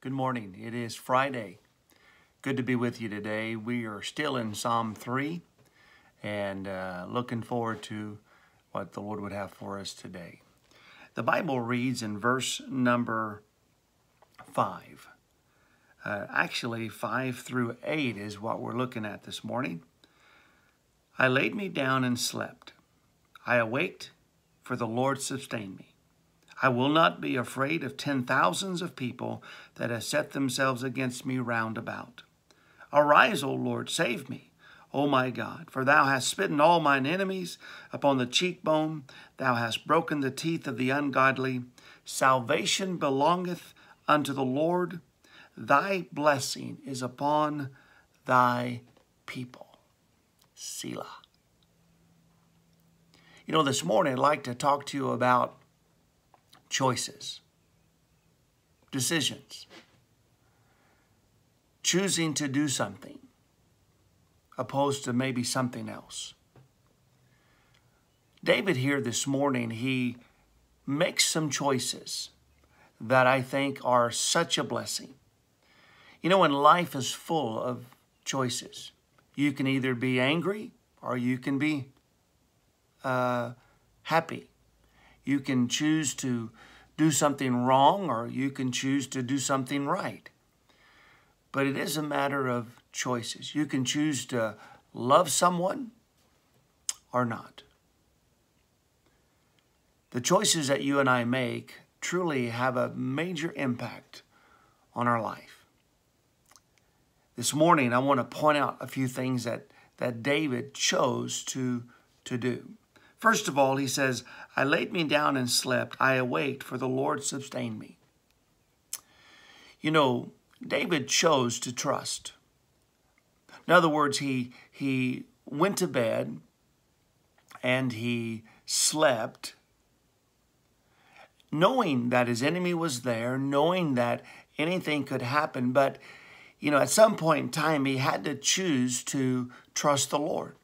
Good morning. It is Friday. Good to be with you today. We are still in Psalm 3 and uh, looking forward to what the Lord would have for us today. The Bible reads in verse number 5. Uh, actually, 5 through 8 is what we're looking at this morning. I laid me down and slept. I awaked, for the Lord sustained me. I will not be afraid of ten thousands of people that have set themselves against me round about. Arise, O Lord, save me, O my God, for thou hast smitten all mine enemies upon the cheekbone, thou hast broken the teeth of the ungodly. Salvation belongeth unto the Lord, thy blessing is upon thy people. Selah. You know, this morning I'd like to talk to you about choices, decisions, choosing to do something opposed to maybe something else. David here this morning, he makes some choices that I think are such a blessing. You know, when life is full of choices, you can either be angry or you can be uh, happy. You can choose to do something wrong or you can choose to do something right. But it is a matter of choices. You can choose to love someone or not. The choices that you and I make truly have a major impact on our life. This morning, I want to point out a few things that, that David chose to, to do. First of all, he says, I laid me down and slept. I awaked, for the Lord sustained me. You know, David chose to trust. In other words, he, he went to bed and he slept, knowing that his enemy was there, knowing that anything could happen. But, you know, at some point in time, he had to choose to trust the Lord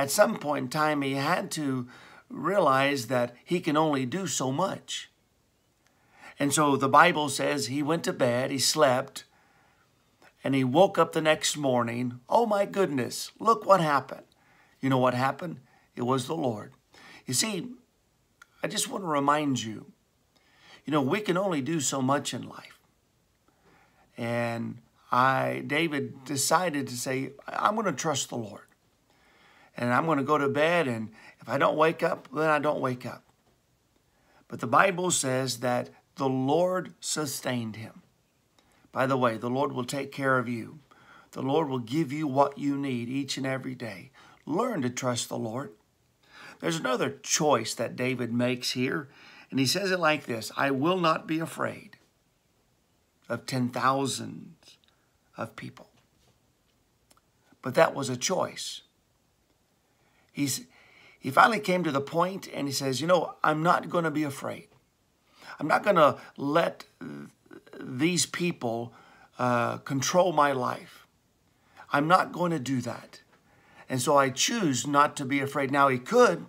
at some point in time, he had to realize that he can only do so much. And so the Bible says he went to bed, he slept, and he woke up the next morning. Oh my goodness, look what happened. You know what happened? It was the Lord. You see, I just want to remind you, you know, we can only do so much in life. And I, David decided to say, I'm going to trust the Lord and I'm going to go to bed, and if I don't wake up, then I don't wake up. But the Bible says that the Lord sustained him. By the way, the Lord will take care of you. The Lord will give you what you need each and every day. Learn to trust the Lord. There's another choice that David makes here, and he says it like this I will not be afraid of ten thousands of people. But that was a choice he's, he finally came to the point and he says, you know, I'm not going to be afraid. I'm not going to let these people uh, control my life. I'm not going to do that. And so I choose not to be afraid. Now, he could.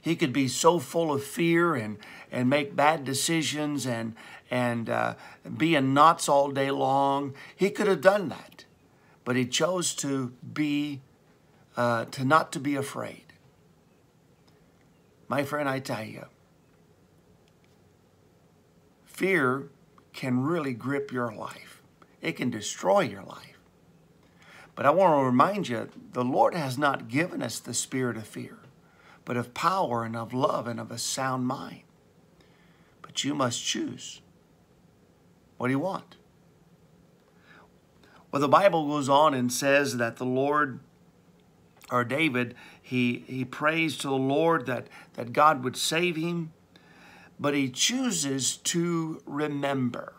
He could be so full of fear and, and make bad decisions and, and uh, be in knots all day long. He could have done that. But he chose to be uh, to not to be afraid. My friend, I tell you, fear can really grip your life. It can destroy your life. But I want to remind you, the Lord has not given us the spirit of fear, but of power and of love and of a sound mind. But you must choose. What do you want? Well, the Bible goes on and says that the Lord or David, he, he prays to the Lord that, that God would save him, but he chooses to remember.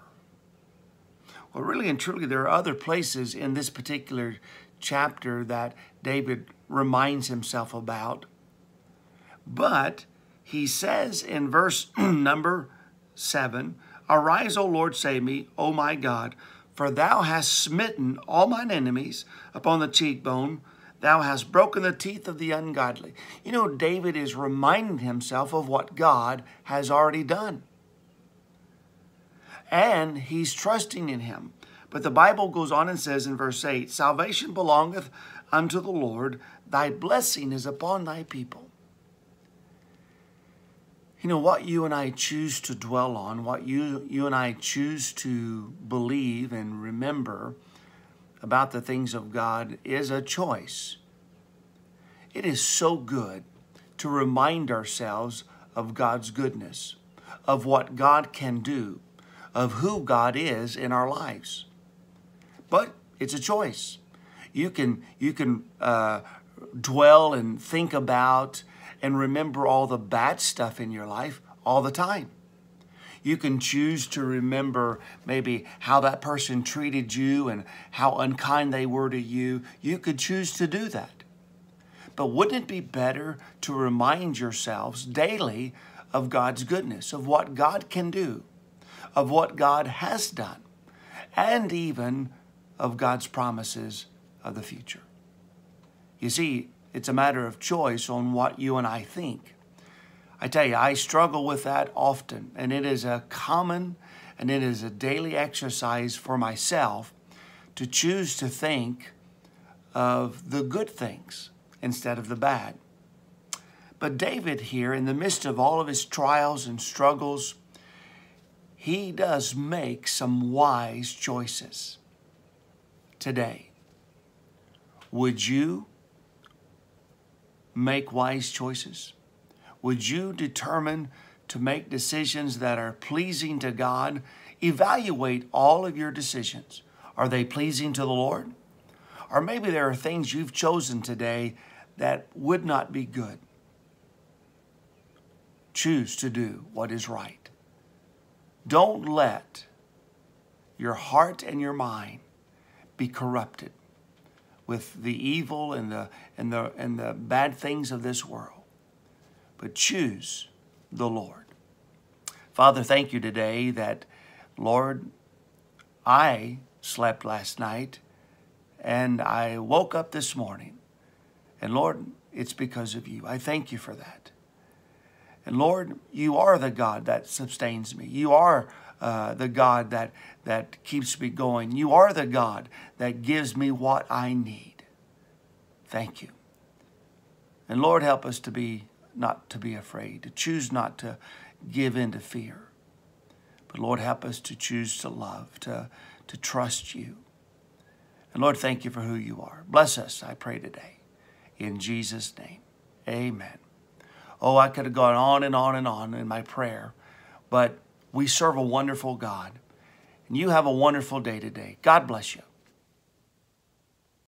Well, really and truly, there are other places in this particular chapter that David reminds himself about. But he says in verse number seven, Arise, O Lord, save me, O my God, for thou hast smitten all mine enemies upon the cheekbone. Thou hast broken the teeth of the ungodly. You know, David is reminding himself of what God has already done. and he's trusting in him. But the Bible goes on and says in verse 8 Salvation belongeth unto the Lord, thy blessing is upon thy people. You know, what you and I choose to dwell on, what you, you and I choose to believe and remember about the things of God is a choice. It is so good to remind ourselves of God's goodness, of what God can do, of who God is in our lives. But it's a choice. You can, you can uh, dwell and think about and remember all the bad stuff in your life all the time. You can choose to remember maybe how that person treated you and how unkind they were to you. You could choose to do that. But wouldn't it be better to remind yourselves daily of God's goodness, of what God can do, of what God has done, and even of God's promises of the future? You see, it's a matter of choice on what you and I think. I tell you, I struggle with that often, and it is a common and it is a daily exercise for myself to choose to think of the good things instead of the bad. But David here, in the midst of all of his trials and struggles, he does make some wise choices today. Would you make wise choices? Would you determine to make decisions that are pleasing to God? Evaluate all of your decisions. Are they pleasing to the Lord? Or maybe there are things you've chosen today that would not be good. Choose to do what is right. Don't let your heart and your mind be corrupted with the evil and the, and the, and the bad things of this world, but choose the Lord. Father, thank you today that, Lord, I slept last night and I woke up this morning. And Lord, it's because of you. I thank you for that. And Lord, you are the God that sustains me. You are uh, the God that, that keeps me going. You are the God that gives me what I need. Thank you. And Lord, help us to be not to be afraid, to choose not to give in to fear. But Lord, help us to choose to love, to, to trust you. And Lord, thank you for who you are. Bless us, I pray today. In Jesus' name, amen. Oh, I could have gone on and on and on in my prayer, but we serve a wonderful God. And you have a wonderful day today. God bless you.